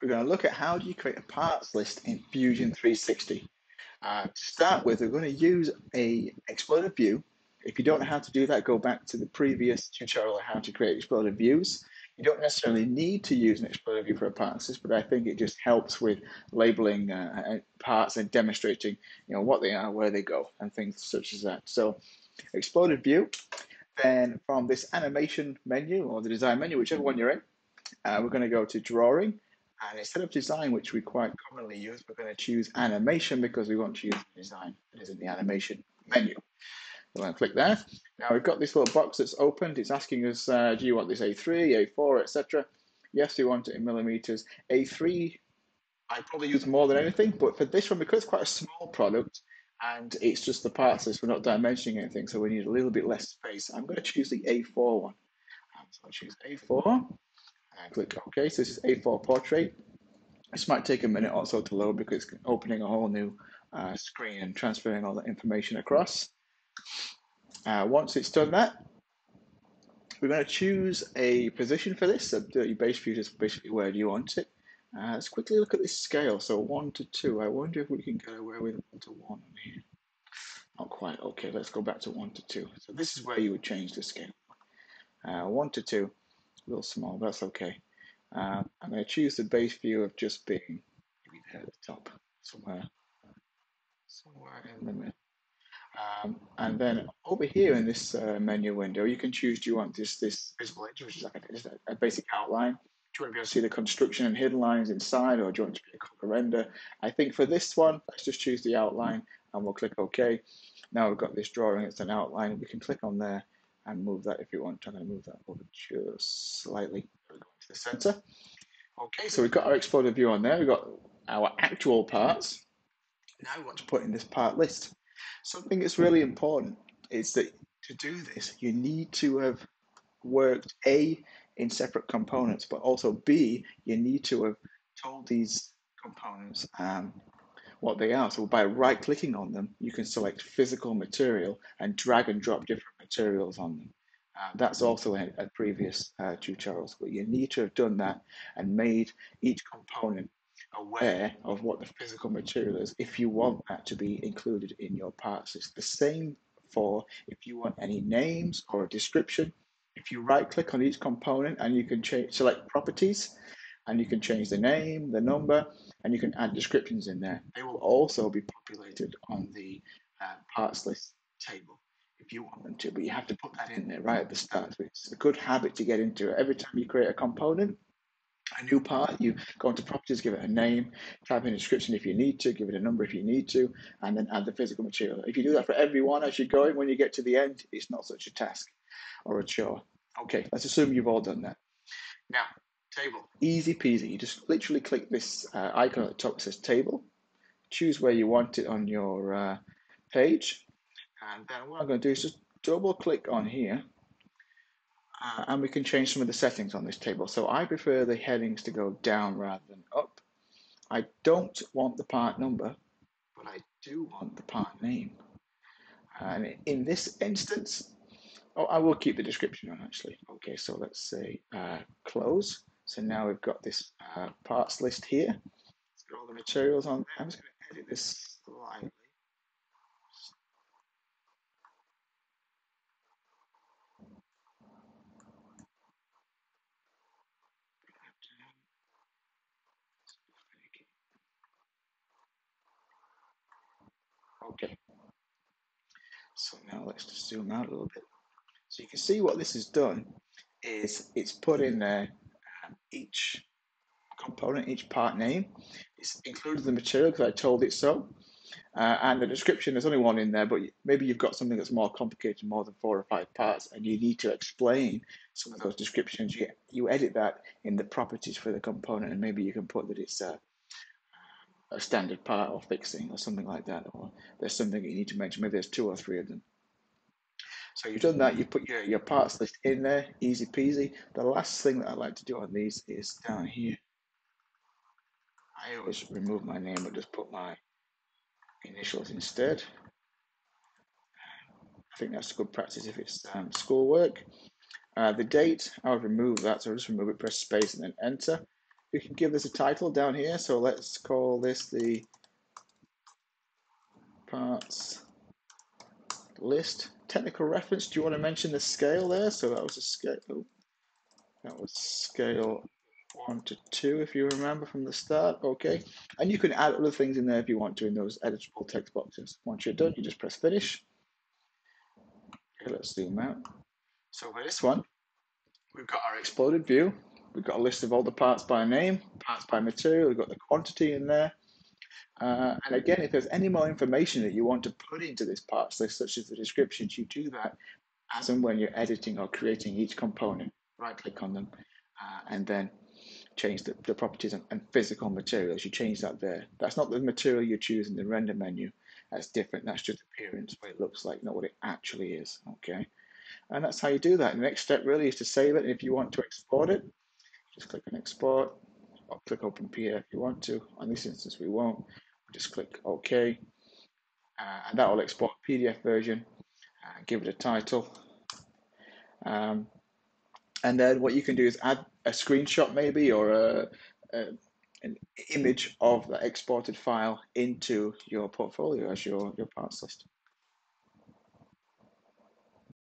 we're going to look at how do you create a parts list in Fusion 360. Uh, to start with, we're going to use a exploded view. If you don't know how to do that, go back to the previous tutorial on how to create exploded views. You don't necessarily need to use an exploded view for a parts list, but I think it just helps with labeling uh, parts and demonstrating, you know, what they are, where they go, and things such as that. So, exploded view. Then from this animation menu or the design menu, whichever one you're in, uh, we're going to go to drawing and instead of design, which we quite commonly use, we're going to choose animation because we want to use design that is in the animation menu. So I'm click there. Now we've got this little box that's opened. It's asking us, uh, do you want this A3, A4, etc. Yes, we want it in millimeters. A3, I probably use more than anything, but for this one, because it's quite a small product and it's just the parts list, we're not dimensioning anything, so we need a little bit less space. I'm going to choose the A4 one. So I'll choose A4 and click OK. So this is A4 portrait. This might take a minute or so to load because it's opening a whole new uh, screen and transferring all that information across. Uh, once it's done that, we're going to choose a position for this. So the base view is basically where you want it. Uh, let's quickly look at this scale. So 1 to 2. I wonder if we can get away with 1 to 1 here. Not quite. Okay, let's go back to 1 to 2. So this is where you would change the scale. Uh, 1 to 2 a little small, that's okay. Uh, I'm going to choose the base view of just being maybe there at the top, somewhere, somewhere in the middle. Um, and then over here in this uh, menu window, you can choose, do you want this this visible edge, which is like a, a, basic outline? Do you want to be able to see the construction and hidden lines inside, or do you want to be a color render? I think for this one, let's just choose the outline, and we'll click OK. Now we've got this drawing, it's an outline, we can click on there, and move that if you want. I'm going to move that over just slightly to the center. Okay, so we've got our exploded view on there. We've got our actual parts. Now we want to put in this part list. Something that's really important is that to do this, you need to have worked A in separate components, but also B, you need to have told these components um, what they are. So by right clicking on them, you can select physical material and drag and drop different materials on them. Uh, that's also in a previous uh, tutorials, but you need to have done that and made each component aware of what the physical material is if you want that to be included in your parts. It's the same for if you want any names or a description. If you right click on each component and you can change, select properties and you can change the name, the number, and you can add descriptions in there. They will also be populated on the uh, parts list table if you want them to, but you have to put that in there right at the start. It's a good habit to get into. Every time you create a component, a new part, you go into properties, give it a name, type in a description if you need to, give it a number if you need to, and then add the physical material. If you do that for everyone as you're going, when you get to the end, it's not such a task or a chore. Okay, let's assume you've all done that. Now, table, easy peasy. You just literally click this uh, icon at the top that says table, choose where you want it on your uh, page, and then what I'm going to do is just double click on here uh, and we can change some of the settings on this table. So I prefer the headings to go down rather than up. I don't want the part number, but I do want the part name. And in this instance, oh, I will keep the description on actually. Okay, so let's say uh, close. So now we've got this uh, parts list here. Let's get all the materials on there. I'm just going to edit this slightly. Okay. So now let's just zoom out a little bit. So you can see what this has done is it's put in there um, each component, each part name. It's included the material because I told it so. Uh, and the description, there's only one in there, but maybe you've got something that's more complicated, more than four or five parts, and you need to explain some of those descriptions. You, you edit that in the properties for the component, and maybe you can put that it's a, a standard part or fixing or something like that, or there's something that you need to mention. Maybe there's two or three of them. So you've done that, you put your, your parts list in there, easy peasy. The last thing that I like to do on these is down here. I always remove my name but just put my initials instead. I think that's good practice if it's um, schoolwork. Uh, the date, I'll remove that, so I'll just remove it, press space and then enter. You can give this a title down here. So let's call this the parts list. Technical reference, do you want to mention the scale there? So that was a scale, oh, that was scale one to two, if you remember from the start. Okay. And you can add other things in there if you want to in those editable text boxes. Once you're done, you just press finish. Okay, let's zoom out. So for this one, we've got our exploded view. We've got a list of all the parts by name, parts by material. We've got the quantity in there. Uh, and again, if there's any more information that you want to put into this parts list, such as the descriptions, you do that as and when you're editing or creating each component. Right click on them uh, and then change the, the properties and, and, physical materials. You change that there. That's not the material you choose in the render menu. That's different. That's just appearance, what it looks like, not what it actually is. Okay. And that's how you do that. The next step really is to save it. And if you want to export it, just click on export or click open PDF if you want to. On this instance, we won't. We'll just click OK. Uh, and that will export PDF version. Uh, give it a title. Um, and then what you can do is add a screenshot maybe or a, a, an image of the exported file into your portfolio as your, your parts list.